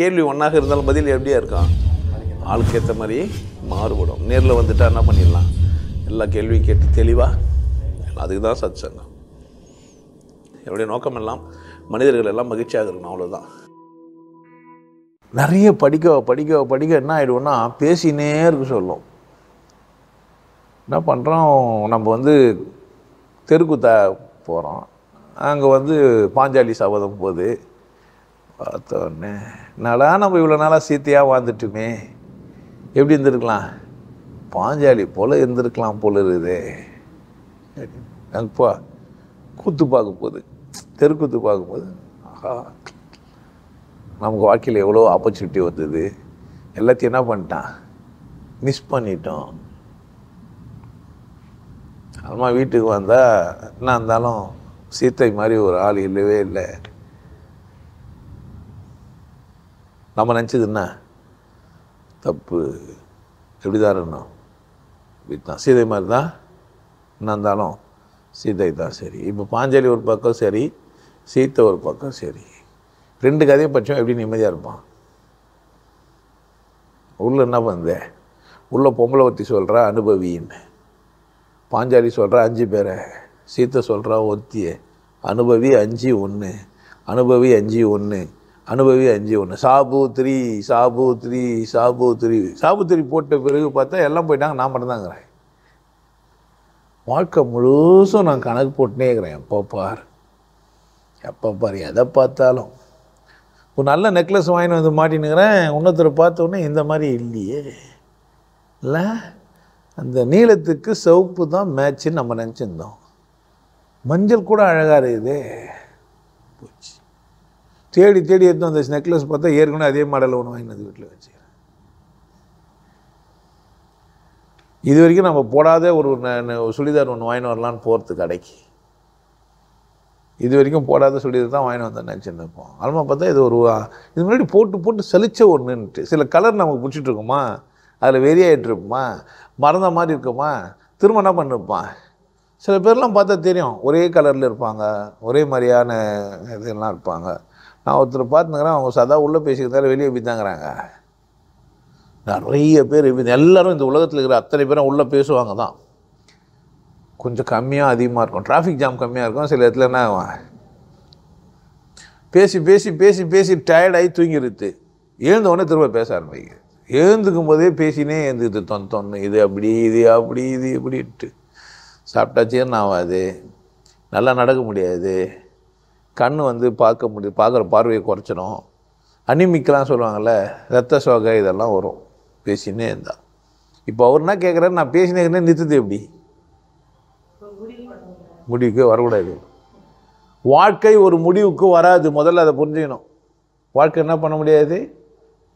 கேள்வி ஒன்றாக இருந்தாலும் பதில் எப்படியா இருக்கும்? ஆளுக்கு ஏற்ற மாதிரி மாறுபடும். நேரில் வந்துட்டா என்ன பண்ணிடலாம்? எல்லா கேள்வியும் கேட்டு தெளிவாக அதுக்கு தான் சத் சங்கம் என்னுடைய நோக்கம் எல்லாம் மனிதர்கள் எல்லாம் மகிழ்ச்சியாக இருக்கணும் அவ்வளோதான் நிறைய படிக்க படிக்க படிக்க என்ன ஆகிடுவோம்னா பேசினே இருக்க சொல்லும். என்ன பண்ணுறோம் நம்ம வந்து தெருக்குத்தா போகிறோம் அங்கே வந்து பாஞ்சாலி சபதம் போகுது. பார்த்த உடனே என்னடா நம்ம இவ்வளோ நாளாக சீத்தையாக வாழ்ந்துட்டுமே? எப்படி இருந்திருக்கலாம்? பாஞ்சாலி போல் இருந்திருக்கலாம் போல இருக்குதே. அங்கப்பா கூத்து பார்க்க போகுது தெருக்கூத்து பார்க்கும்போது ஆஹா நமக்கு வாழ்க்கையில் எவ்வளோ ஆப்பர்ச்சுனிட்டி வந்தது? எல்லாத்தையும் என்ன பண்ணிட்டான்? மிஸ் பண்ணிட்டோம். அம்மா வீட்டுக்கு வந்தால் என்ன இருந்தாலும் சீத்தை மாதிரி ஒரு ஆள் இல்லவே இல்லை. நம்ம நினச்சது என்ன? தப்பு. எப்படி தான் இருக்கணும்? இப்படி தான் சீதை மாதிரி தான் என்ன இருந்தாலும் சீதை தான் சரி. இப்போ பாஞ்சாலி ஒரு பக்கம் சரி சீத்தை ஒரு பக்கம் சரி. ரெண்டு கதையும் பட்சம் எப்படி நிம்மதியாக இருப்பான்? உள்ள என்ன பண்ணுது உள்ள பொம்பளை ஒத்தி சொல்கிறா அனுபவின்னு. பாஞ்சாலி சொல்கிறா அஞ்சு பேரை. சீத்தை சொல்கிறா ஒத்தியே அனுபவி அஞ்சு ஒன்று அனுபவி அஞ்சு ஒன்று அனுபவி அஞ்சு ஒன்று சாபு த்ரீ சாபு த்ரீ சாபு த்ரீ சாபு த்ரீ போட்ட பிறகு பார்த்தா எல்லாம் போயிட்டாங்க. நான் மட்டும்தாங்கிறேன். வாழ்க்கை முழுசும் நான் கணக்கு போட்டுனே இருக்கிறேன். எப்போ பார்? எப்போ பார்? எதை பார்த்தாலும். ஒரு நல்ல நெக்லஸ் வாங்கினு வந்து மாட்டினுக்கிறேன் இன்னொருத்தரை பார்த்தோன்னே இந்த மாதிரி இல்லையே. இல்லை? அந்த நீளத்துக்கு சிவப்பு தான் மேட்சுன்னு நம்ம நினச்சிருந்தோம். மஞ்சள் கூட அழகாக இருக்குது. போச்சு. தேடி தேடி எடுத்து அந்த நெக்லஸ் பார்த்தா ஏற்கனவே அதே மாடலில் ஒன்று வாங்கினது வீட்டில் வச்சுக்கிறேன் இது வரைக்கும் நம்ம போடாத ஒரு சுடிதார் ஒன்று வாங்கின்னு வரலான்னு போகிறது கடைக்கு. இது வரைக்கும் போடாத சுடிதார் தான் வாங்கிட்டு வந்தேன் நினச்சிட்டு இருப்போம் அல்மா பார்த்தா இது ஒரு வா- இது முன்னாடி போட்டு போட்டு செழிச்ச ஒன்றுன்ட்டு சில கலர் நமக்கு பிடிச்சிட்டு இருக்குமா அதில் வெறியாயிட்டு இருப்போமா மறந்த மாதிரி இருக்குமா? திரும்ப என்ன பண்ணிருப்பான்? சில பேர்லாம் பார்த்தா தெரியும் ஒரே கலரில் இருப்பாங்க ஒரே மாதிரியான இதெல்லாம் இருப்பாங்க. நான் ஒருத்தர் பார்த்துக்கிறேன் அவங்க சதா உள்ளே பேசிக்கிறதால வெளியே போய்த்தாங்கிறாங்க நிறைய பேர் எல்லோரும் எல்லாரும் இந்த உலகத்தில் இருக்கிற அத்தனை பேரும் உள்ளே பேசுவாங்க தான். கொஞ்சம் கம்மியாக அதிகமாக இருக்கும். டிராஃபிக் ஜாம் கம்மியாக இருக்கும். சில இடத்துல என்ன ஆகும்? பேசி பேசி பேசி பேசி டயர்டாகி தூங்கிடுது எழுந்த உடனே திரும்ப பேச ஆரம்பிக்குது. எழுந்துக்கும் போதே பேசினே எழுந்துது தொன் தொன்னு இது அப்படி இது அப்படி இது இப்படின்ட்டு. சாப்பிட்டா ஜீரணம் ஆகாது? நல்லா நடக்க முடியாது. கண் வந்து பார்க்க முடியும் பார்க்குற பார்வையை குறைச்சிடும் அனிமிக்கெலாம் சொல்லுவாங்கள்ல ரத்த சோகை இதெல்லாம் வரும். பேசினே இருந்தால் இப்போ அவர் என்ன கேட்குறாரு நான் பேசினே நிறுத்துது எப்படி? முடிவுக்கு வரக்கூடாது. வாழ்க்கை ஒரு முடிவுக்கு வராது. முதல்ல அதை புரிஞ்சுக்கணும். வாழ்க்கை என்ன பண்ண முடியாது?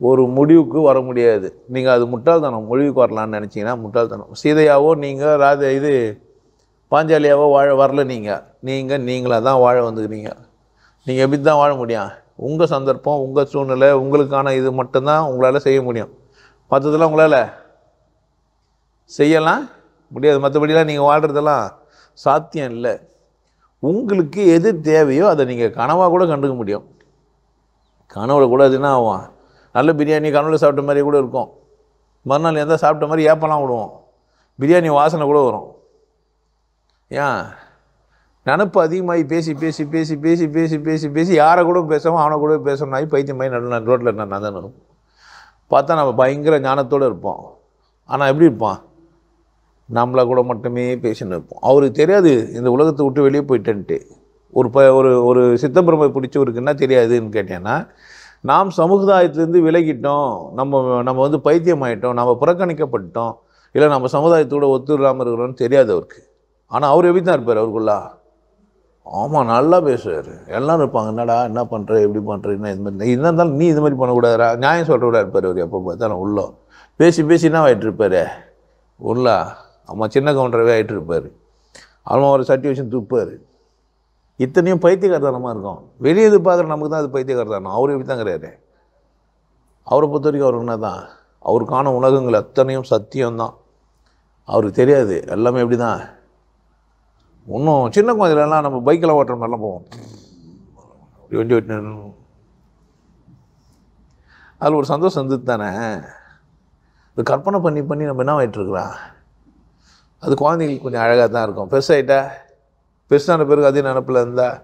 ஒரு முடிவுக்கு வர முடியாது. நீங்கள் அது முட்டாள்தனம். முடிவுக்கு வரலான்னு நினச்சிங்கன்னா முட்டாள்தனம். சீதையாவோ நீங்கள் ராத இது பாஞ்சாலியாவோ வாழ வரல நீங்கள் நீங்கள் நீங்களாக தான் வாழ வந்துக்கிறீங்க. நீங்கள் எப்படி தான் வாழ முடியும்? உங்கள் சந்தர்ப்பம் உங்கள் சூழ்நிலை உங்களுக்கான இது மட்டும்தான் உங்களால் செய்ய முடியும். மற்றதெல்லாம் உங்களால் செய்யலாம். முடியாது. மற்றபடிலாம் நீங்கள் வாழ்கிறதெல்லாம் சாத்தியம் இல்லை. உங்களுக்கு எது தேவையோ அதை நீங்கள் கனவாக கூட கண்டுக்க முடியும். கனவுல கூட அது என்ன ஆகும்? நல்ல பிரியாணி கனவுல சாப்பிட்ட மாதிரி கூட இருக்கும். மறுநாள் எந்த சாப்பிட்ட மாதிரி ஏப்பெல்லாம் விடுவோம். பிரியாணி வாசனை கூட வரும். ஏன்? நினப்பு அதிகமாகி பேசி பேசி பேசி பேசி பேசி பேசி பேசி யாரை கூட பேசாமல் அவனை கூட பேசணும் பைத்தியம் மாதிரி நடு ரோட்டில் நான் தான் பார்த்தா நம்ம பயங்கர ஞானத்தோடு இருப்போம். ஆனால் எப்படி இருப்பான்? நம்மளை கூட மட்டுமே பேசின்னு இருப்போம். அவருக்கு தெரியாது இந்த உலகத்தை விட்டு வெளியே போயிட்டேன்ட்டு. ஒரு ப ஒரு ஒரு சித்தப்பிரமை பிடிச்சவருக்கு என்ன தெரியாதுன்னு கேட்டேன்னா நாம் சமுதாயத்திலேருந்து விலகிட்டோம். நம்ம நம்ம வந்து பைத்தியம் ஆகிட்டோம் நம்ம புறக்கணிக்கப்பட்டோம் இல்லை நம்ம சமுதாயத்தோடு ஒத்துழாமல் இருக்கிறோம்னு தெரியாது அவருக்கு. ஆனால் அவர் எப்படி தான் இருப்பார் அவருக்குள்ளா? ஆமாம் நல்லா பேசுவார். எல்லாம் இருப்பாங்க. என்னடா என்ன பண்ணுற எப்படி பண்ணுற என்ன இது மாதிரி? என்ன இருந்தாலும் நீ இது மாதிரி பண்ணக்கூடாதுரா நியாயம் சொல்கிறவரா இருப்பார் அவர் எப்போ பார்த்தாலும் உள்ளோ. பேசி பேசி என்ன ஆகிட்டு இருப்பார்? உள்ளா. அம்மா சின்ன கவுண்டரவே ஆகிட்டு இருப்பார். அவன் ஒரு சட்டி வச்சு துப்பார். இத்தனையும் பைத்தியகாரத்தனமாக இருக்கும். வெளியே இது பார்க்குற நமக்கு தான் அது பைத்தியகாரத்தனம் அவர் எப்படி கிடையாது அவரை பொறுத்த வரைக்கும் அவர் என்ன தான் அவருக்கான உலகங்கள் அத்தனையும் சத்தியம்தான். அவருக்கு தெரியாது. எல்லாமே எப்படி தான் இன்னும் சின்ன குழந்தைலலாம் நம்ம பைக்கில் ஓட்டுற மாதிரிலாம் போவோம். வண்டி ஓட்டினு அதில் ஒரு சந்தோஷம் இருந்தது தானே. இது கற்பனை பண்ணி பண்ணி நம்ம என்ன ஆகிட்டுருக்குறோம் அது குழந்தைங்களுக்கு கொஞ்சம் அழகாக தான் இருக்கும். பெருசாகிட்டா பெருசான பிறகு அதே நினப்பில் இருந்தால்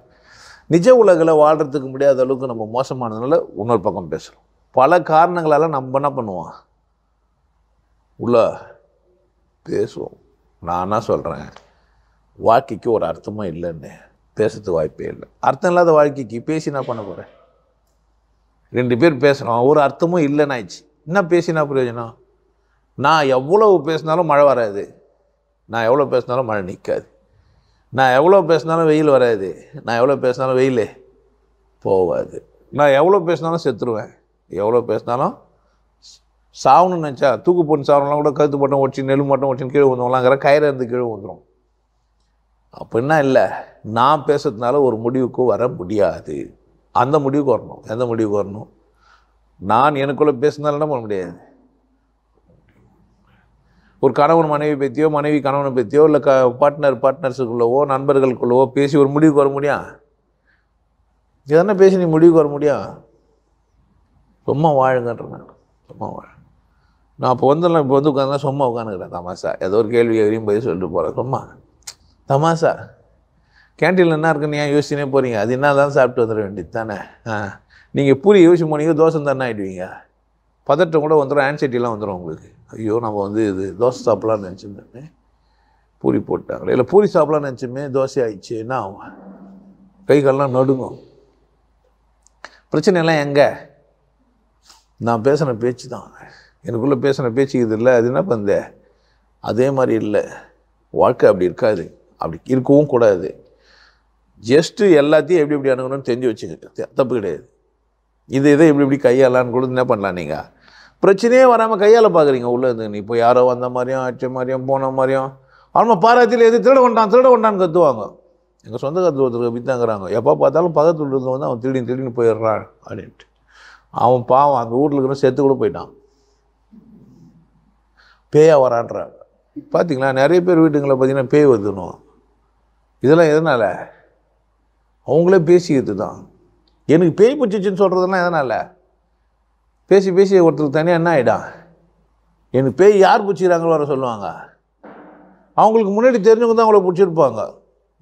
நிஜ உலகில் வாழ்கிறதுக்கு முடியாத அளவுக்கு நம்ம மோசமானதுனால இன்னொரு பக்கம் பேசுகிறோம் பல காரணங்களால் நம்ம என்ன பண்ணுவோம்? உள்ள பேசுவோம். நான் என்ன சொல்கிறேன் வாழ்க்கைக்கு ஒரு அர்த்தமும் இல்லைன்னு பேசுறது வாய்ப்பே இல்லை. அர்த்தம் இல்லாத வாழ்க்கைக்கு பேசி என்ன பண்ண போகிறேன் ரெண்டு பேர் பேசுகிறோம் ஒரு அர்த்தமும் இல்லைன்னு ஆயிடுச்சு என்ன பேசினா பிரயோஜனம்? நான் எவ்வளவு பேசினாலும் மழை வராது. நான் எவ்வளோ பேசினாலும் மழை நிற்காது நான் எவ்வளோ பேசினாலும் வெயில் வராது. நான் எவ்வளோ பேசினாலும் வெயில் போகாது நான் எவ்வளோ பேசினாலும் செத்துருவேன். எவ்வளோ பேசினாலும் சாவணும்னு நினச்சா தூக்கு போட்டு சாவணும்லாம் கூட கழுத்து மட்டும் ஒடிச்சு நெல் மட்டும் ஒடிச்சு கீழே வந்துடலாங்கிற கயிறு இருந்து கீழே வந்துடும் அப்படின்னா இல்லை. நான் பேசுறதுனால ஒரு முடிவுக்கு வர முடியாது. அந்த முடிவுக்கு வரணும். எந்த முடிவுக்கு வரணும்? நான் எனக்குள்ளே பேசுனாலும் என்ன பண்ண முடியாது? ஒரு கணவன் மனைவி பற்றியோ மனைவி கணவனை பற்றியோ இல்லை க பார்ட்னர் பார்ட்னர்ஸுக்குள்ளவோ நண்பர்களுக்குள்ளவோ பேசி ஒரு முடிவுக்கு வர முடியும் எதனா பேசி நீ முடிவுக்கு வர முடியும் சும்மா வாழுங்கன்றேன். சும்மா வாழ. நான் இப்போ வந்துடலாம் இப்போ வந்து உட்காந்து சும்மா உட்காந்துக்கிறேன் தமாசா ஏதோ ஒரு கேள்வி எதையும் போய் சொல்லிட்டு போகிறேன் சும்மா. தமாசா கேன்டீனில் என்ன இருக்குன்னு ஏன் யோசிச்சுனே போகிறீங்க அது என்ன தான் சாப்பிட்டு வந்துட வேண்டியது தானே? ஆ. நீங்கள் பூரி யோசிச்சு போனீங்க தோசை தானே ஆகிடுவீங்க பதட்டம் கூட வந்துடும் ஆன்சைட்டிலாம் வந்துடும் உங்களுக்கு. ஐயோ நம்ம வந்து இது தோசை சாப்பிட்லான்னு நினச்சிருந்தேன் பூரி போட்டாங்களே. இல்லை பூரி சாப்பிட்லான்னு நினச்சுமே தோசை ஆயிடுச்சு என்ன ஆகும்? கை கால்லாம் நடுங்கும். பிரச்சனை எல்லாம் எங்கே? நான் பேசின பேச்சு தான். எனக்குள்ளே பேசின பேச்சு இது இல்லை. அது என்ன பண்ண அதே மாதிரி இல்லை. வாழ்க்கை அப்படி இருக்காது. அப்படி இருக்கவும் கூடாது. ஜஸ்ட்டு எல்லாத்தையும் எப்படி எப்படி அணுகணும்னு தெரிஞ்சு வச்சுக்க தப்பு கிடையாது. இது இதை இப்படி இப்படி கையாளான்னு கூட என்ன பண்ணலாம் நீங்கள் பிரச்சனையே வராமல் கையால் பார்க்குறீங்க உள்ளே இருந்து நீ இப்போ யாரோ வந்த மாதிரியும் அடிச்ச மாதிரியும் போன மாதிரியும். அவன் பாராத்தில் எது திருட கொண்டான் திருட கொண்டான்னு கற்றுவாங்க எங்கள் சொந்த கத்து ஒருத்தர் வித்தாங்கிறாங்க. எப்போ பார்த்தாலும் பக்கத்து வீட்டில் வந்து அவன் திருடின்னு திருடின்னு போயிடுறான் அப்படின்ட்டு. அவன் பாவம் அந்த வீட்டில் இருக்கிற செத்து கூட போயிட்டான். பேயா வரான்றாங்க. பார்த்தீங்களா நிறைய பேர் வீட்டுங்களை பார்த்தீங்கன்னா பேய் வருதுன்னு இதெல்லாம் எதனால்? அவங்களே பேசிக்கிறது தான் எனக்கு பேய் பிடிச்சிச்சின்னு சொல்கிறதெல்லாம் எதனால்? பேசி பேசி ஒருத்தருக்கு தனியாக என்ன ஆகிடும் எனக்கு பேய் யார் பிடிச்சிக்கிறாங்களோ வர சொல்லுவாங்க. அவங்களுக்கு முன்னாடி தெரிஞ்சவங்க தான் அவங்கள பிடிச்சிருப்பாங்க.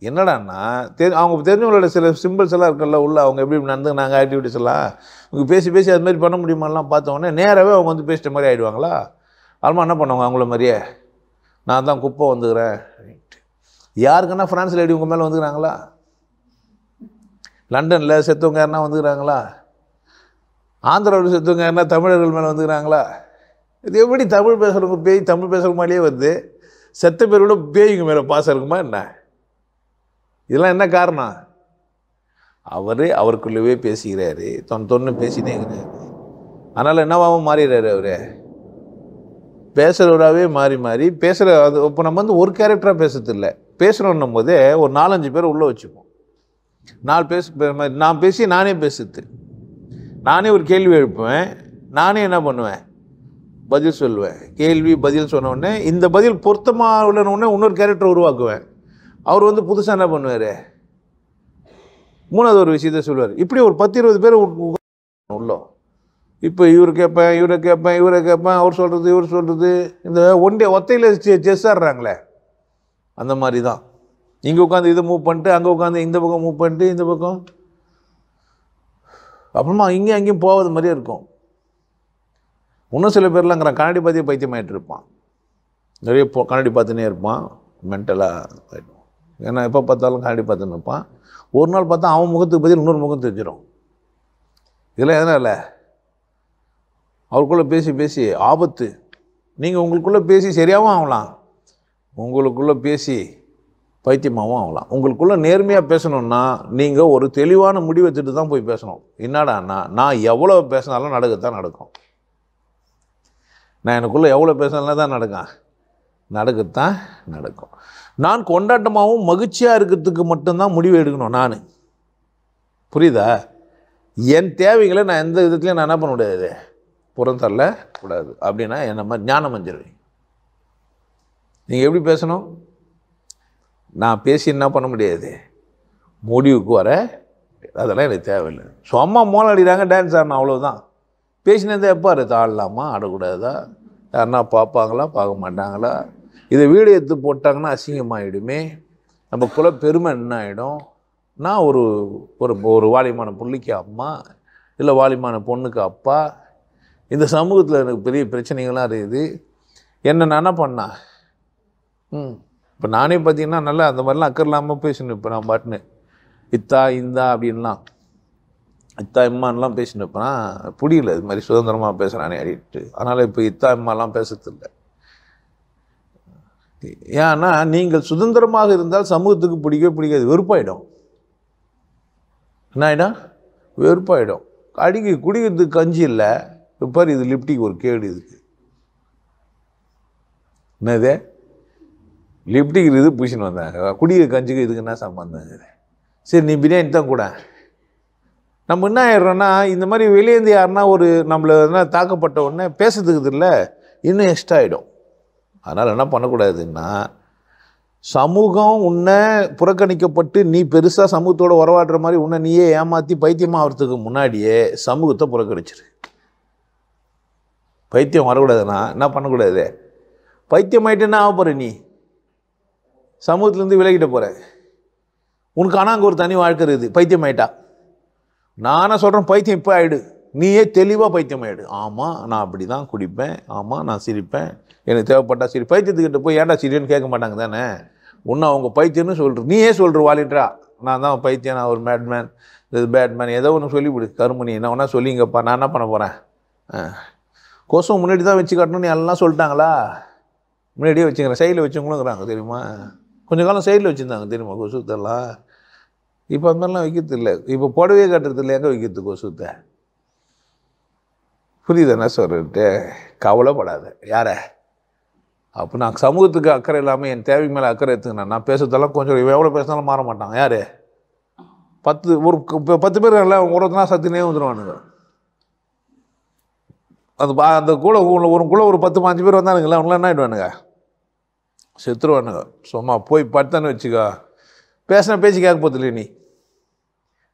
என்னடான்னா தெரி அவங்க தெரிஞ்சவங்களோட சில சிம்பிள்ஸ் எல்லாம் இருக்குல்ல உள்ள அவங்க எப்படி நடந்து நடந்துக்கினாங்க ஆக்டிவிட்டிஸ் எல்லாம். இவங்க பேசி பேசி அது மாதிரி பண்ண முடியுமாலாம் பார்த்தோன்னே நேராகவே அவங்க வந்து பேசிட்ட மாதிரி ஆகிடுவாங்களா அதுமாதிரி என்ன பண்ணுவாங்க அவங்கள மாதிரியே? நான் தான் குப்பை வந்துக்கிறேன். யாருக்குன்னா ஃப்ரான்ஸ் லேடி உங்கள் மேலே வந்துக்கிறாங்களா? லண்டனில் செத்தவங்க யாருன்னா வந்துக்கிறாங்களா? ஆந்திராவில் செத்தவங்க யாருன்னா தமிழர்கள் மேலே வந்துக்கிறாங்களா? இது எப்படி தமிழ் பேசுகிறவங்க பேய் தமிழ் பேசுகிற மாதிரியே வருது? செத்த பேரோட பேய்ங்க மேலே பாசம் இருக்குமா என்ன? இதெல்லாம் என்ன காரணம்? அவரே அவருக்குள்ளவே பேசுகிறாரு தொன் தொன்னு பேசினே இருக்கிறாரு. அதனால் என்னவாகவும் மாறிடுறாரு அவர். பேசுகிறவராகவே மாறி மாறி பேசுகிற அது இப்போ நம்ம வந்து ஒரு கேரக்டராக பேசுறதில்லை. பேசுகிறோன்னும் போதே ஒரு நாலஞ்சு பேர் உள்ளே வச்சுப்போம். நாலு பேச நான் பேசி நானே பேசுறது. நானே ஒரு கேள்வி எழுப்புவேன். நானே என்ன பண்ணுவேன்? பதில் சொல்லுவேன். கேள்வி பதில் சொன்ன இந்த பதில் பொருத்தமாக உள்ளன இன்னொரு கேரக்டர் உருவாக்குவேன். அவர் வந்து புதுசாக என்ன பண்ணுவார்? மூணாவது ஒரு விஷயத்த சொல்லுவார். இப்படி ஒரு பத்து இருபது பேர் உள்ளோம். இப்போ இவர் கேட்பேன் இவரை கேட்பேன் இவரை கேட்பேன் அவர் சொல்கிறது இவர் சொல்கிறது இந்த ஒன்டே ஒத்தையில் செஸ் ஆடுறாங்களே அந்த மாதிரி தான். இங்கே உட்காந்து இதை மூவ் பண்ணிட்டு அங்கே உட்காந்து இந்த பக்கம் மூவ் பண்ணிட்டு இந்த பக்கம். அப்புறமா இங்கேயும் அங்கேயும் போகாத மாதிரியே இருக்கும். இன்னும் சில பேர்லாங்கிறான் கண்ணாடி பார்த்தியே பைத்தியமாயிட்டு இருப்பான். நிறைய போ கண்ணாடி பார்த்துனே இருப்பான். மென்டலாக ஏன்னா எப்போ பார்த்தாலும் கண்ணாடி பார்த்துன்னு இருப்பான். ஒரு நாள் பார்த்தா அவன் முகத்துக்கு பதில் இன்னொரு முகம் தெரிஞ்சிடும் இதெல்லாம் எதனால்? அவருக்குள்ளே பேசி பேசி ஆபத்து. நீங்கள் உங்களுக்குள்ளே பேசி சரியாகவும் ஆகலாம். உங்களுக்குள்ளே பேசி பைத்தியமாகவும் ஆகலாம். உங்களுக்குள்ளே நேர்மையாக பேசணுன்னா நீங்கள் ஒரு தெளிவான முடிவு எடுத்துட்டு தான் போய் பேசணும். என்னடான்னா நான் எவ்வளோ பேசினாலும் நடக்கத்தான் நடக்கும். நான் எனக்குள்ளே எவ்வளோ பேசினாலும் தான் நடக்கும் நடக்கத்தான் நடக்கும். நான் கொண்டாட்டமாகவும் மகிழ்ச்சியாக இருக்கிறதுக்கு மட்டும்தான் முடிவு எடுக்கணும் நான். புரியுதா? என் தேவைகளை நான் எந்த விதத்துலையும் நான் என்ன பண்ண முடியாது? புறந்தள்ள கூடாது அப்படின்னா என்ன மாதிரி? ஞானம் மஞ்சள் நீங்கள் எப்படி பேசணும்? நான் பேசி என்ன பண்ண முடியாது? முடிவுக்கு வர அதெல்லாம் எனக்கு தேவையில்லை. சும்மா மோளம் அடிக்கிறாங்க டான்ஸ் ஆடணும் அவ்வளோதான் பேசினதே எப்போ அதை ஆடலாமா ஆடக்கூடாதா? யாருன்னா பார்ப்பாங்களா? பார்க்க மாட்டாங்களா? இதை வீடியோ எடுத்து போட்டாங்கன்னா அசிங்கமாகிடுமே நம்ம குல பெருமை என்ன ஆகிடும் நான் ஒரு ஒரு ஒரு வாலிமான பிள்ளைக்கு அம்மா இல்லை வாலிமான பொண்ணுக்கு அப்பா. இந்த சமூகத்தில் எனக்கு பெரிய பிரச்சனைகள்லாம் இருக்குது. என்ன நான் என்ன இப்போ நானே பார்த்தீங்கன்னா நல்லா அந்த மாதிரிலாம் அக்கறை இல்லாமல் பேசினு இப்போ நான் பாட்டுன்னு இத்தா இந்தா அப்படின்லாம். இத்தா இம்மான்லாம் பேசினு இருப்பேனா புரியல இது மாதிரி சுதந்திரமாக பேசுகிறானே அப்படின்ட்டு. அதனால் இப்போ இத்தா இம்மாலாம் பேசுறதில்ல. ஏன்னா நீங்கள் சுதந்திரமாக இருந்தால் சமூகத்துக்கு பிடிக்கவே பிடிக்காது. வெறுப்பாயிடும். என்ன ஆகிடும் வெறுப்பாயிடும். அடிக்க குடிக்கிறதுக்கு கஞ்சி இல்லை. இப்போ பாரு இது லிப்டிக்கு ஒரு கேடு இதுக்கு. என்னது? லிப்டிக் இது பூசின்னு வந்தாங்க. குடிக்கிற கஞ்சிக்கு இதுக்கு என்ன சம்பந்தம் இருக்குது சரி நீ பிரியாணி தான் கூட. நம்ம என்ன ஆயிடுறோன்னா இந்த மாதிரி வெளியேந்து யாருன்னா ஒரு நம்மளை என்ன தாக்கப்பட்ட உடனே பேசுறதுக்கு இல்லை இன்னும் எக்ஸ்ட்ரா ஆகிடும் அதனால் என்ன பண்ணக்கூடாதுன்னா சமூகம் உன்னை புறக்கணிக்கப்பட்டு நீ பெருசாக சமூகத்தோட உறவாடுற மாதிரி உன்னை நீயே ஏமாற்றி பைத்தியமாக ஆகிறதுக்கு முன்னாடியே சமூகத்தை புறக்கணிச்சிரு. பைத்தியம் வரக்கூடாதுன்னா என்ன பண்ணக்கூடாது? பைத்தியம் ஆகிட்டு என்ன ஆக போகிற நீ? சமூகத்துலேருந்து விலகிட்டு போகிற உனக்கு ஆனால் அங்கே ஒரு தனி வாழ்க்கை இருக்குது. பைத்தியம் ஆயிட்டா? நானே சொல்கிறேன் பைத்தியம் இப்போ ஆகிடு நீயே தெளிவாக பைத்தியம் ஆகிடு ஆமாம் நான் அப்படி தான் குடிப்பேன். ஆமாம் நான் சிரிப்பேன். எனக்கு தேவைப்பட்டா சரி. பைத்தியத்துக்கிட்ட போய் ஏன்டா சிரின்னு கேட்க மாட்டாங்க தானே? உன்னை அவங்க பைத்தியம்னு சொல்கிற நீயே சொல்கிற வாலிட்டரா? நான் தான் பைத்தியம் நான் ஒரு மேட்மேன் இது பேட்மேன் ஏதோ ஒன்று சொல்லிவிடு. கருமணி என்ன ஒன்றா சொல்லிங்கப்பா. நான் என்ன பண்ண போகிறேன் கொசம் முன்னாடி தான் வச்சு கட்டணும்னு எல்லாம் சொல்லிட்டாங்களா? முன்னாடியே வச்சுக்கிறேன். சைடில் வச்சவங்களுங்கிறாங்க தெரியுமா? கொஞ்ச காலம் சைடில் வச்சுருந்தாங்க தெரியுமா கொசுத்தெல்லாம்? இப்போ அந்த மாதிரிலாம் வைக்கிறது இல்லை இப்போ புடவையே கட்டுறது இல்லை எங்கே வைக்கிறது கொசுத்தை? புரியுது என்ன சொல்கிறேன்ட்டு கவலைப்படாத. யார? அப்போ நான் சமூகத்துக்கு அக்கறை இல்லாமல் என் தேவை மேலே அக்கறை எடுத்துக்கினேன் நான் பேசுறதெல்லாம் கொஞ்சம் எவ்வளோ பேசினாலும் மாற மாட்டாங்க யார்? பத்து ஒரு இப்போ பத்து பேர் எல்லாம் ஒருத்தனா சத்துனே வந்துடுவானுங்க அந்த பா அந்த கூட ஒரு கூட ஒரு பத்து பாஞ்சு பேர் வந்தானுங்களா அவங்களாம் என்ன ஆகிடுவானுங்க செத்துருவானுங்க. சும்மா போய் பார்த்தேன்னு வச்சுக்கோ. பேசின பேச்சு கேட்க போதில்லை நீ.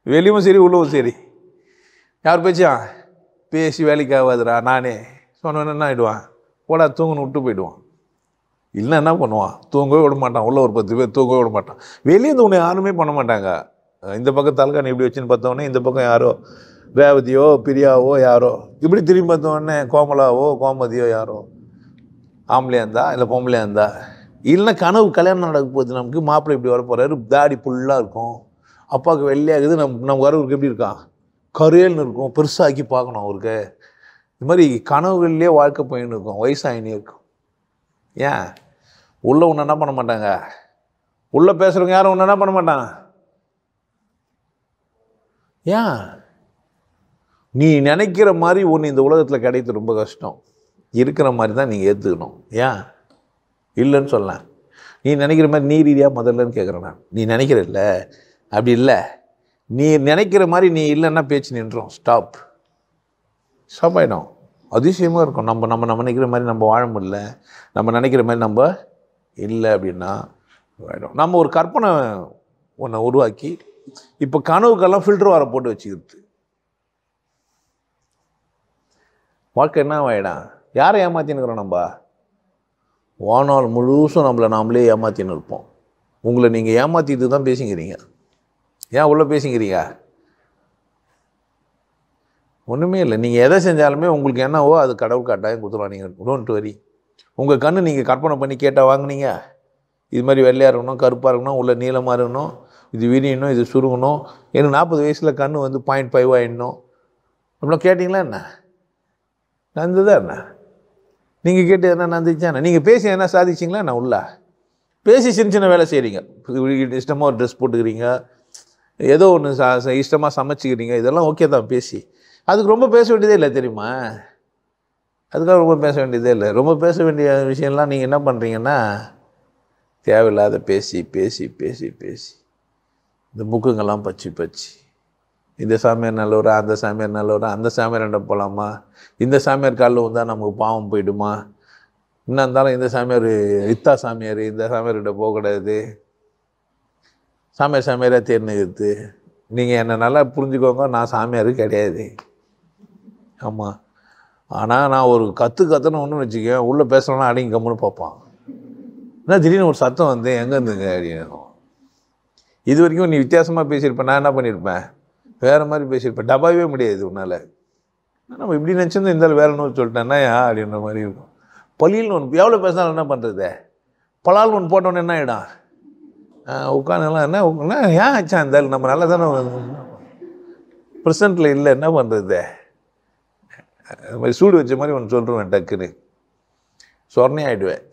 வெளியும் சரி உள்ளவும் சரி. யார் பேச்சியா பேசி வேலைக்கு ஆகாதுடா நானே. சொன்னேன்னு என்ன ஆகிடுவான் போடா தூங்குன்னு விட்டு போயிடுவான். இல்லை என்ன பண்ணுவான்? தூங்கவே விட மாட்டான். உள்ள ஒரு பத்து பேர் தூங்கவே விட மாட்டான். வெளியே இருந்து உன்னை யாருமே பண்ண மாட்டாங்க. இந்த பக்கம் தலகாணி இப்படி வச்சுன்னு பார்த்தோன்னே இந்த பக்கம் யாரோ? ரேவதியோ பிரியாவோ யாரோ? இப்படி திரும்பி பார்த்தோன்னே கோமலாவோ கோமதியோ யாரோ? ஆம்பளையா இருந்தா இல்லை பொம்பளையா இருந்தா? இல்லைன்னா கனவு கல்யாணம் நடக்க போகுது. நமக்கு மாப்பிள்ளை இப்படி வர போகிறாரு தாடி ஃபுல்லாக இருக்கும். அப்பாவுக்கு வெள்ளையாகுது. நம்ம நம்ம வரவருக்கு எப்படி இருக்கான் கருவேல்னு இருக்கும். பெருசாக்கி பார்க்கணும் அவருக்கு. இது மாதிரி கனவுகள்லேயே வாழ்க்கை போயின்னு இருக்கும். வயசாகினே இருக்கும். ஏன்? உள்ள ஒன்று என்ன பண்ண மாட்டாங்க? உள்ளே பேசுகிறவங்க யாரும் ஒன்று என்ன பண்ண மாட்டாங்க? ஏன்? நீ நினைக்கிற மாதிரி ஒன்று இந்த உலகத்தில் கிடைக்கிறது ரொம்ப கஷ்டம். இருக்கிற மாதிரி தான் நீங்கள் ஏற்றுக்கணும் ஏன்? இல்லைன்னு சொல்லலாம். நீ நினைக்கிற மாதிரி நீ ரீதியாக முதல்லன்னு கேட்குறேன் நான். நீ நினைக்கிறல்ல அப்படி இல்லை. நீ நினைக்கிற மாதிரி நீ இல்லைன்னா பேச்சு நின்றோம். ஸ்டாப் ஸ்டாப் ஆகிடும் அதிசயமாக இருக்கும். நம்ம நம்ம நம்ம நினைக்கிற மாதிரி நம்ம வாழ முடியல. நம்ம நினைக்கிற மாதிரி நம்ம இல்லை அப்படின்னா ஆகிடும் நம்ம ஒரு கற்பனை ஒன்றை உருவாக்கி இப்போ கனவுக்கெல்லாம் ஃபில்டர் வார போட்டு வச்சுக்கிறது. வாழ்க்கை என்ன ஆகிடும் யாரை ஏமாற்றினுக்கிறோம் நம்ம? வாழ்நாள் முழுசும் நம்மளை நாமளே ஏமாற்றின்னு இருப்போம். உங்களை நீங்கள் ஏமாற்றிட்டு தான் பேசிக்கிறீங்க. ஏன் உள்ளே பேசிக்கிறீங்க? ஒன்றுமே இல்லை. நீங்கள் எதை செஞ்சாலுமே உங்களுக்கு என்னவோ அது கடவுள் கட்டாயம் கொடுத்துருவான் நீங்கள் டோன்ட் வரி உங்கள் கண்ணு நீங்கள் கற்பனை பண்ணி கேட்டால் வாங்குனீங்க. இது மாதிரி வெள்ளையாக இருக்கணும் கருப்பாக இருக்கணும் உள்ள நீளமாக இருக்கணும் இது விரியணும் இது சுருங்கணும். எனக்கு நாற்பது வயசில் கண் வந்து பாயிண்ட் ஃபைவ் ஆகிடணும் அப்படிலாம் கேட்டிங்களா என்ன? நடந்ததா என்ன? நீங்கள் கேட்டு என்ன? நடந்துச்சானே நீங்கள் பேசி என்ன சாதிச்சிங்களா? நான் உள்ள. பேசி சின்ன சின்ன வேலை செய்கிறீங்க இஷ்டமாக ஒரு ட்ரெஸ் போட்டுக்கிறீங்க. ஏதோ ஒன்று சா ச- இஷ்டமாக சமைச்சிக்கிறீங்க. இதெல்லாம் ஓகே தான் பேசி. அதுக்கு ரொம்ப பேச வேண்டியதே இல்லை தெரியுமா? அதுக்காக ரொம்ப பேச வேண்டியதே இல்லை. ரொம்ப பேச வேண்டிய விஷயம்லாம் நீங்கள் என்ன பண்ணுறீங்கன்னா தேவையில்லாத பேசி பேசி பேசி பேசி. இந்த புக்குங்கெல்லாம் பச்சு பச்சு. இந்த சாமியார் நல்லவரா அந்த சாமியார் நல்லவரா அந்த சாமியார்கிட்ட போகலாமா இந்த சாமியார் காலில் வந்தால் நமக்கு பாவம் போயிடுமா? என்ன இருந்தாலும் இந்த சாமியார் இத்தா சாமியார் இந்த சாமியார்கிட்ட போகக்கூடாது சாமியார் சாமியாராக தேர்ந்தெடுத்து நீங்கள் என்னை நல்லா புரிஞ்சுக்கோங்க நான் சாமியார் கிடையாது. ஆமாம் ஆனால் நான் ஒரு கற்று கத்தணும் வச்சுக்கேன் உள்ளே பேசணும்னா அடங்கி கம்முன்னு பார்ப்பான். என்ன திடீர்னு ஒரு சத்தம் வந்து எங்கே இருந்துங்க? அப்படின்னு. இது வரைக்கும் நீ வித்தியாசமாக பேசியிருப்பேன் நான் என்ன பண்ணியிருப்பேன்? வேறு மாதிரி பேசியிருப்பேன் டபாவே முடியாது உன்னால். நம்ம இப்படி நினச்சிருந்தோம் இந்த ஆள் வேற ஒன்று சொல்லிட்டேன்னா ஏன் அப்படின்ற மாதிரி இருக்கும். பழியில் ஒன்று எவ்வளோ பேசினாலும் என்ன பண்ணுறது பலால் ஒன்று போட்டோன்னு என்ன ஆகிடும் உட்காந்துலாம் என்ன என்ன ஏன் ஆச்சா இந்த ஆள்? நம்ம நல்லா தானே ப்ரெசண்ட்டில் இல்லை என்ன பண்ணுறது அது மாதிரி சூடு வச்ச மாதிரி ஒன்று சொல்கிறேன் டக்குன்னு. சொர்ணே ஆகிடுவேன்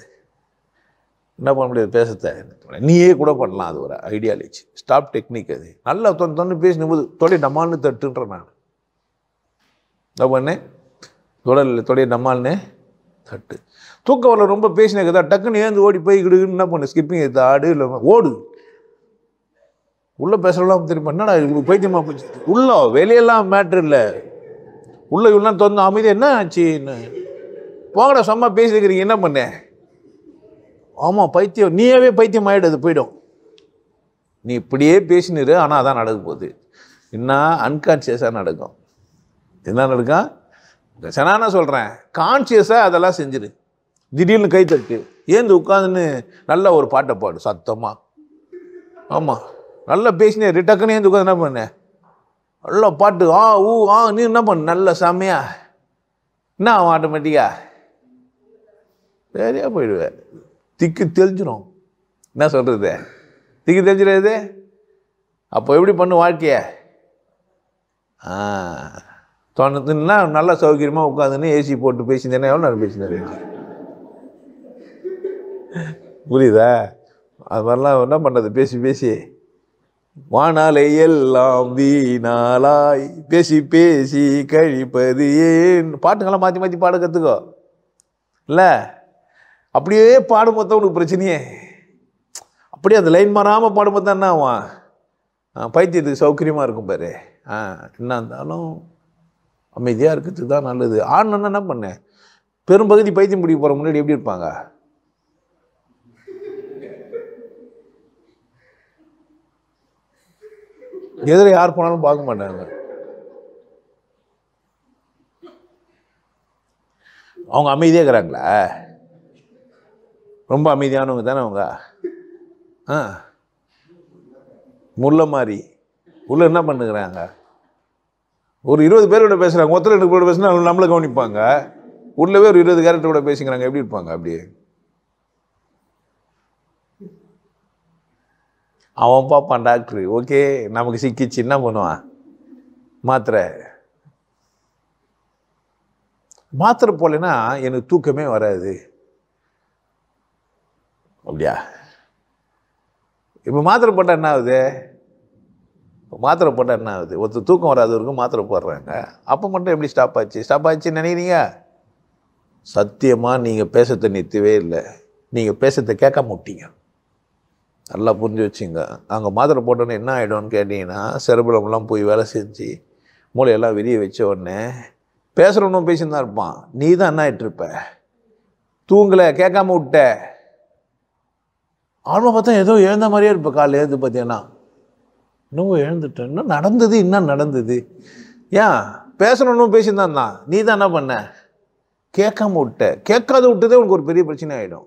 என்ன பண்ண முடியாது பேசத்த நீயே கூட பண்ணலாம் அது ஒரு ஐடியாலஜி ஸ்டாப் டெக்னிக் அது. நல்லா தொன்னு தொன்று பேசினும் போது தொலை டமால்னு தட்டுன்றேன் நான். என்ன பண்ணேன் தொடல் தொடைய டமால்னு தட்டு. தூக்க வரல ரொம்ப பேசினேக்குதா டக்குன்னு ஏந்து ஓடி போய் கிடுக்குன்னு என்ன பண்ணு? ஸ்கிப்பிங் எடுத்து ஆடு இல்லை ஓடு. உள்ளே பேசலாம் திரும்ப என்னடா இது? போச்சு. உள்ளே வெளியெல்லாம் மேட்ரு இல்லை. உள்ளே இவ்வளோ திறந்து அமைதி என்ன ஆச்சுன்னு போங்கடா சும்மா பேசிருக்கிறீங்க என்ன பண்ணேன் ஆமாம் பைத்தியம் நீயாவே பைத்தியம் ஆகிடுது போயிடும். நீ இப்படியே பேசினிரு ஆனால் அதான் நடக்க போகுது. என்ன அன்கான்சியஸாக நடக்கும். என்ன நடக்கும் சரி சொல்கிறேன் கான்சியஸாக அதெல்லாம் செஞ்சிரு. திடீர்னு கை தட்டு. ஏந்து உட்காந்துன்னு நல்ல ஒரு பாட்டை பாடு சத்தமாக ஆமாம் நல்லா பேசினே டக்குன்னு ஏந்து உட்காந்து என்ன பண்ண? நல்ல பாட்டு ஆ ஊ ஆ நீ என்ன பண்ண? நல்ல சாமியா என்ன ஆகும் ஆட்டோமேட்டிக்கா சரியாக போயிடுவேன் திக்கு தெளிஞ்சிடும் என்ன சொல்கிறது திக்கு தெளிஞ்சிடாது அப்போ எப்படி பண்ணு வாழ்க்கையை? ஆ. தோணுதுன்னா நல்லா சௌகரியமாக உட்காந்துன்னு ஏசி போட்டு பேசியிருந்தேன்னா எவ்வளோ நேரம் பேசினேன் புரியுதா? அது மாதிரிலாம் என்ன பண்ணுறது பேசி பேசி. வானாலை எல்லாம் வீணாலாய். பேசி பேசி கழிப்பது ஏன்? பாட்டுங்கள்லாம் மாற்றி மாற்றி பாட கற்றுக்கோ இல்லை? அப்படியே பாடும்போது உனக்கு பிரச்சனையே. அப்படியே அந்த லைன் மாறாமல் பாடும்போது தான் என்ன ஆவான் ஆ, பைத்தியத்துக்கு சௌகரியமாக இருக்கும் பாரு. ஆ என்ன இருந்தாலும் அமைதியாக இருக்கிறதுக்கு தான் நல்லது. ஆணுன்னா என்ன பண்ணேன் பெரும்பகுதி பைத்தியம் பிடிக்க போகிற முன்னாடி எப்படி இருப்பாங்க? எதிர யார் போனாலும் பார்க்க மாட்டாங்க. அவங்க அமைதியாக இருக்கிறாங்களா? ரொம்ப அமைதியானவங்க தானே அவங்க? ஆ. முல்லை மாதிரி. உள்ள என்ன பண்ணுகிறாங்க? ஒரு இருபது பேரோட பேசுகிறாங்க ஒருத்தர் ரெண்டு பேரோட பேசினா அவங்க நம்மளை கவனிப்பாங்க. உள்ளவே ஒரு இருபது கேரக்டரோட பேசிக்கிறாங்க. எப்படி இருப்பாங்க அப்படியே? அவன் பார்ப்பான் டாக்டர் ஓகே நமக்கு சிக்கிச்சு. என்ன பண்ணுவான்? மாத்திரை. மாத்திரை போலனா எனக்கு தூக்கமே வராது. அப்படியா? இப்போ மாத்திரை போட்டால் என்ன ஆகுது? மாத்திரை போட்டால் என்ன ஆகுது? ஒருத்தர் தூக்கம் வராத வரைக்கும் மாத்திரை போடுறாங்க. அப்போ மட்டும் எப்படி ஸ்டாப் ஆச்சு? ஸ்டாப் ஆச்சுன்னு நினைக்கிறீங்க? சத்தியமாக நீங்கள் பேசத்தை நிறுத்தவே இல்லை. நீங்கள் பேசத்தை கேட்காம விட்டீங்க. நல்லா புரிஞ்சு வச்சுங்க. அங்கே மாத்திரை போட்டோன்னே என்ன ஆகிடும்னு கேட்டிங்கன்னா செரபுலம்லாம் போய் வேலை செஞ்சு மூளையெல்லாம் விரிய வச்ச உடனே பேசுகிறவனும் பேசின்னு தான் இருப்பான். நீ தான் என்ன ஆகிட்டுருப்ப தூங்கலை கேட்காம விட்ட. ஆழ்மா பார்த்தா ஏதோ எழுந்த மாதிரியே இருப்பேன் காலையில் எழுந்து பார்த்தீங்கன்னா. இன்னும் எழுந்துட்டேன் இன்னும் நடந்தது இன்னும் நடந்தது? ஏன்? பேசணும்னு பேசியிருந்தான் தான் நீ தான் என்ன பண்ண? கேட்காம விட்ட. கேட்காத விட்டதே உனக்கு ஒரு பெரிய பிரச்சனை ஆகிடும்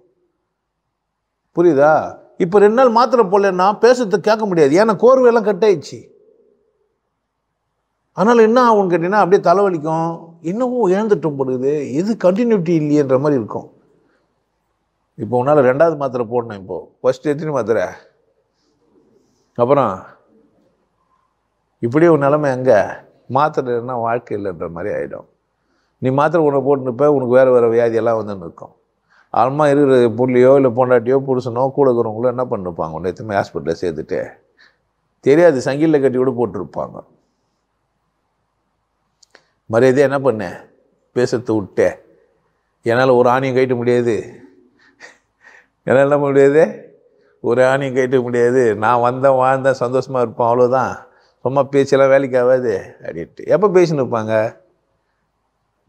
புரியுதா? இப்போ ரெண்டு நாள் மாத்திரை போடலன்னா பேசுறத கேட்க முடியாது. ஏன்னா கோர்வையெல்லாம் கட் ஆயிடுச்சு. அதனால் என்ன ஆகும்னு கேட்டிங்கன்னா அப்படியே தலைவலிக்கும். இன்னமும் இழந்துட்டும் போடுது இது கண்டினியூட்டி இல்லையன்ற மாதிரி இருக்கும். இப்போ உன்னால் ரெண்டாவது மாத்திரை போடணும் இப்போது ஃபஸ்ட்டு எத்தனை மாத்திரை? அப்புறம் இப்படியே உன் நிலமை எங்கே? மாத்திரை இல்லைன்னா வாழ்க்கை இல்லைன்ற மாதிரி ஆகிடும் நீ மாத்திரை உன்னை போட்டுனுப்ப உனக்கு வேறு வேறு வியாதியெல்லாம் வந்து நிற்கும் ஆழமாக இருக்கிற புள்ளியோ இல்லை பொண்டாட்டியோ புருஷனோ கூட இருக்கிறவங்களோ என்ன பண்ணிருப்பாங்க? ஒன்று எத்தனை ஹாஸ்பிட்டலில் சேர்த்துட்டு. தெரியாது சங்கிலில் கட்டி கூட போட்டிருப்பாங்க. மரியாதையாக என்ன பண்ணேன் பேசுறத விட்டேன் என்னால் ஒரு ஆணியம் கட்ட முடியாது. என்னால் என்ன பண்ண முடியாது ஒரு ஆணையும் கட்ட முடியாது. நான் வந்தேன் வாழ்ந்தேன் சந்தோஷமாக இருப்பேன் அவ்வளோதான் சும்மா பேச்செல்லாம் வேலைக்கு ஆகாது அப்படின்ட்டு. எப்போ பேசின்னு இருப்பாங்க?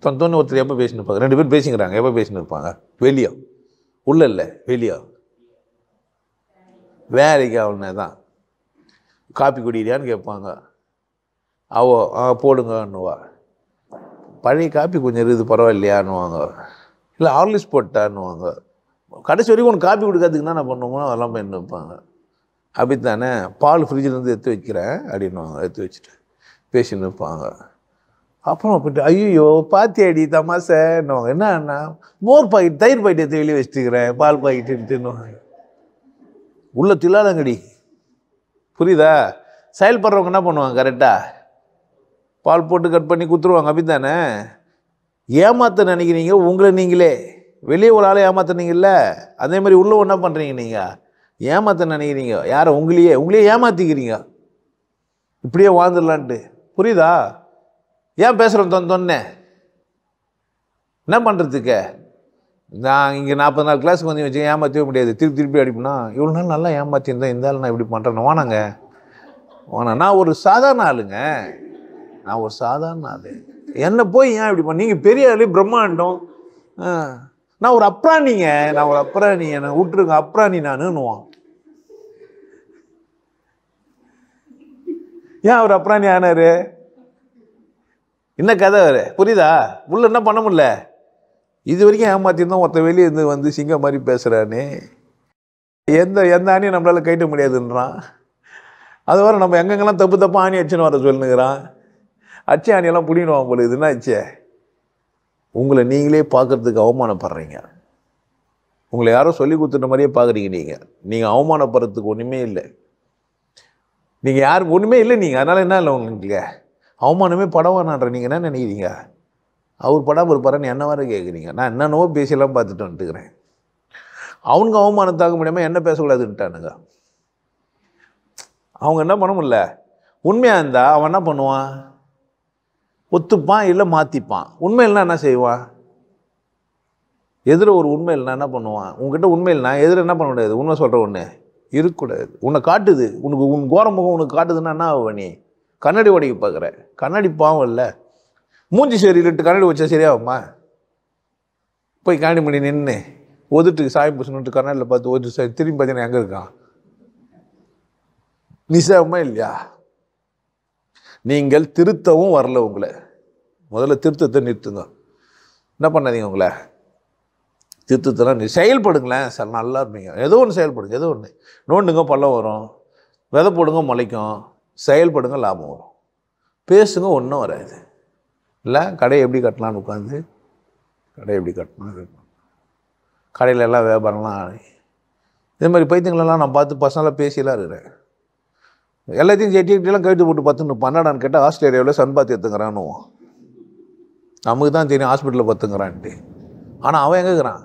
தொன் ஒருத்தர் எப்போ பேசின்னு இருப்பாங்க? ரெண்டு பேரும் பேசிக்கிறாங்க. எப்போ பேசின்னு இருப்பாங்க? வெளியோ. உள்ள இல்லை வெளியோ. வேலைக்கு அவனே தான் காப்பி குடிக்கிறியான்னு கேட்பாங்க. அவோ ஆ போடுங்கன்னுவா. பழைய காப்பி கொஞ்சம் இருக்குது பரவாயில்லையான்னுவாங்க. இல்லை ஆர்லிஸ் போட்டான்னுவாங்க. கடைசி வரைக்கும் உனக்கு காப்பி கொடுக்கறதுக்கு நான் பண்ணுவோம் அதெல்லாம் பண்ணி வைப்பாங்க? அப்படித்தானே? பால் ஃப்ரிட்ஜிலேருந்து எடுத்து வைக்கிறேன் அப்படின்னுவாங்க. எடுத்து வச்சுட்டு பேசின்னு இருப்பாங்க. அப்புறம் அப்படி ஐயோ பாத்தியாடி தமாசைன்னுவாங்க என்னன்னா மோர் பாக்கெட் தயிர் பாக்கெட் எடுத்து வெளியே வச்சுட்டுக்கிறேன் பால் பாக்கெட்டுன்ட்டுன்னுவாங்க உள்ள தில்லாதங்கடி. புரியுதா? செயல்படுறவங்க என்ன பண்ணுவாங்க? கரெக்டாக பால் போட்டு கட் பண்ணி கொடுத்துருவாங்க அப்படித்தானே? ஏமாத்த நினைக்கிறீங்க? உங்களை நீங்களே. வெளியே ஒரு ஆளை ஏமாத்துனீங்கல்ல? அதே மாதிரி உள்ளே என்ன பண்ணுறீங்க நீங்கள் ஏமாத்த நினைக்கிறீங்க. யாரை? உங்களையே. உங்களையே ஏமாத்திக்கிறீங்க. இப்படியே வாழ்ந்துடலான்ட்டு. புரியுதா? ஏன் பேசுகிறோம் தொன் தொன்னே? என்ன பண்ணுறதுக்கு நான் இங்கே நாற்பது நாள் கிளாஸுக்கு வந்து வச்சு ஏமாற்றவே முடியாது. திருப்பி திருப்பி அடிப்புனா? இவ்வளோ நாள் நல்லா ஏமாற்றிருந்தேன் இந்த ஆள் நான் இப்படி பண்ணுறேன் வானாங்க வானா நான் ஒரு சாதாரண ஆளுங்க. நான் ஒரு சாதாரண ஆள். என்னை போய் ஏன் இப்படி பண்ண? நீங்கள் பெரிய ஆள் பிரம்மாண்டம். ஆ. நான் ஒரு அப்ராணிங்க நான் ஒரு அப்ராணி என்னை விட்டுருங்க அப்ராணி நானுன்னுவான். ஏன் அவர் அப்ராணி ஆனாரு? என்ன கதை அவர்? புரியுதா? உள்ள என்ன பண்ண முடியல? இது வரைக்கும் ஏமாத்திருந்தோம் ஒருத்த வெளியே இருந்து வந்து சிங்கம் மாதிரி பேசுகிறானே எந்த எந்த ஆணியும் நம்மளால் கைட்ட முடியாதுன்றான். அது வர நம்ம எங்கெங்கெல்லாம் தப்பு தப்பாக ஆணி அடிச்சுன்னு வர சொல்லுங்கிறான். அச்சு ஆணியெல்லாம் புடினுவான் போல இது என்ன ஆச்சே? உங்களை நீங்களே பார்க்கறதுக்கு அவமானப்படுறீங்க. உங்களை யாரோ சொல்லி கொடுத்துட்ட மாதிரியே பார்க்குறீங்க நீங்கள் நீங்கள் அவமானப்படுறதுக்கு ஒன்றுமே இல்லை. நீங்கள் யாருக்கு ஒன்றுமே இல்லை நீங்கள் அதனால் என்ன இல்லை உங்களுக்கு? அவமானமே படவானான்ற நீங்கள் என்ன நினைக்கிறீங்க? அவர் படாமல் இருப்பாருன்னு என்ன வர கேட்குறீங்க நான் என்னென்னவோ பேசியெல்லாம் பார்த்துட்டு வந்துட்டுக்கிறேன் அவனுங்க அவமானம் தாக்க முடியாமல் என்ன பேசக்கூடாதுன்ட்டானுங்க. அவங்க என்ன பண்ண முடியல? உண்மையாக இருந்தால் அவன் என்ன பண்ணுவான்? ஒத்துப்பான் இல்லை மாற்றிப்பான் உண்மை இல்லைனா என்ன செய்வான் எதிர ஒரு உண்மை இல்லைனா என்ன பண்ணுவான்? உங்ககிட்ட உண்மை இல்லைனா எதிர என்ன பண்ண முடியாது? உண்மை சொல்கிற ஒன்று இருக்கக்கூடாது. உன்னை காட்டுது. உனக்கு உன் கோரமுகம் உனக்கு காட்டுதுன்னா என்ன ஆகுவ நீ? கண்ணாடி உடைக்க பார்க்குற கண்ணாடி பாவம் இல்லை. மூஞ்சி சரியில்லிட்டு கண்ணாடி வச்சா சரியாகுமா? போய் கண்ணாடி பண்ணி நின்று ஒதுட்டுக்கு சாயம் பூசணுன்ட்டு கண்ணாடியில் பார்த்து ஒதுட்டு சாய் திரும்பி பார்த்தீங்கன்னா எங்கே இருக்கான்? நிசாமா இல்லையா? நீங்கள் திருத்தவும் வரல உங்களை. முதல்ல திருத்தத்தை நிறுத்துங்க. என்ன பண்ணாதீங்க உங்களை? திருத்தத்தெல்லாம் நீ செயல்படுங்களேன் சார். நல்லா இருப்பீங்க. ஏதோ ஒன்று செயல்படுங்க ஏதோ ஒன்று நோண்டுங்க பள்ளம் வரும். விதை போடுங்க முளைக்கும். செயல்படுங்க லாபம் வரும். பேசுங்க ஒன்றும் வராது. இல்லை கடையை எப்படி கட்டலான்னு உட்காந்து? கடையை எப்படி கட்டணும்? கடையில் எல்லாம் வியாபாரம்லாம் இதே மாதிரி பைத்தியங்களெல்லாம் நான் பார்த்து பர்சனலாக பேசியெல்லாம் இருக்கிறேன். எல்லாத்தையும் செட்டிக்கிட்டெல்லாம் கழுத்து போட்டு பார்த்துன்னு பன்னடான்னு கேட்டால் ஆஸ்திரேலியாவில் சன்பாத்தி எடுத்துக்கிறான்னு நமக்கு தான் தெரியும் ஹாஸ்பிட்டலில் பத்துங்கிறான்ட்டு ஆனால் அவன் எங்கே இருக்கிறான்?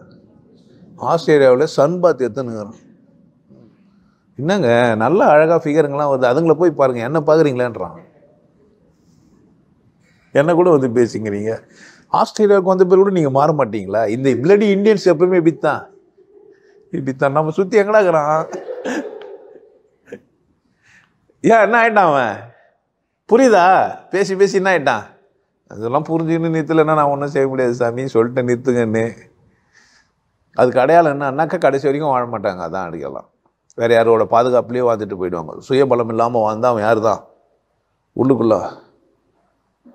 ஆஸ்திரேலியாவில் சன்பாத் எடுத்துனுங்கிறான் என்னங்க நல்ல அழகாக ஃபிகருங்கெல்லாம் வருது. அதுங்கள போய் பாருங்கள் என்ன பார்க்குறீங்களேன்றான் என்ன கூட வந்து பேசிங்கிறீங்க ஆஸ்திரேலியாவுக்கு வந்த பேர் கூட நீங்கள் மாற மாட்டீங்களா? இந்த பிளடி இந்தியன்ஸ் எப்பவுமே பித்தான் இப்படித்தான். நம்ம சுற்றி எங்கடா இருக்கிறான்? ஏன் என்ன ஆயிட்டான் அவன்? புரியுதா? பேசி பேசி என்ன ஆகிட்டான் அதெல்லாம் புரிஞ்சுக்கின்னு நிறுத்தலைன்னா நான் ஒன்றும் செய்ய முடியாது சாமி சொல்லிட்டு நிறுத்துங்கன்னு. அதுக்கு அடையாளம் என்னன்னாக்கா கடைசி வரைக்கும் வாழ மாட்டாங்க அதான் அடிக்கலாம். வேறு யாரோட பாதுகாப்புலேயே வாழ்ந்துட்டு போயிடுவாங்க. சுயபலம் இல்லாமல் வாழ்ந்தால் அவன் யார் தான்? உள்ளுக்குள்ள.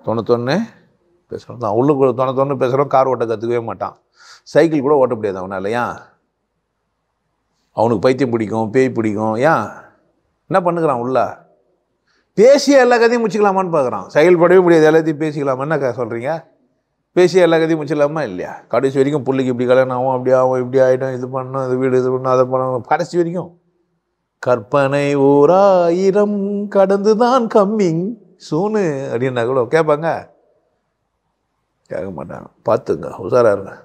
தொண்ணூத்தொன்று பேசுகிறோம் தான். உள்ளுக்குள்ள தொண்ணூத்தொன்று பேசுகிறோம் கார் ஓட்ட கற்றுக்கவே மாட்டான். சைக்கிள் கூட ஓட்ட முடியாது அவனால் ஏன் அவனுக்கு பைத்தியம் பிடிக்கும் பேய் பிடிக்கும் ஏன் என்ன பண்ணுகிறான் உள்ள? பேசிய எல்லா கதையும் முடிச்சுக்கலாமான்னு பார்க்குறான். செயல்படவே முடியாது. எல்லாத்தையும் பேசிக்கலாமான்னு க- சொல்கிறீங்க பேசிய எல்லா கதையும் முடிச்சிடலாமா இல்லையா? கடைசி வரைக்கும் பிள்ளைக்கு இப்படி கல்யாணம் ஆகும் அப்படி ஆகும் இப்படி ஆகிடும் இது பண்ணும் இது வீடு இது பண்ணும் அதை பண்ணணும் கடைசி வரைக்கும். கற்பனை ஓராயிரம் கடந்து தான் கம்மிங் சூனு அப்படின்னா கூட கேட்பாங்க. கேட்க மாட்டாங்க. பார்த்துங்க உஷாரா இருங்க.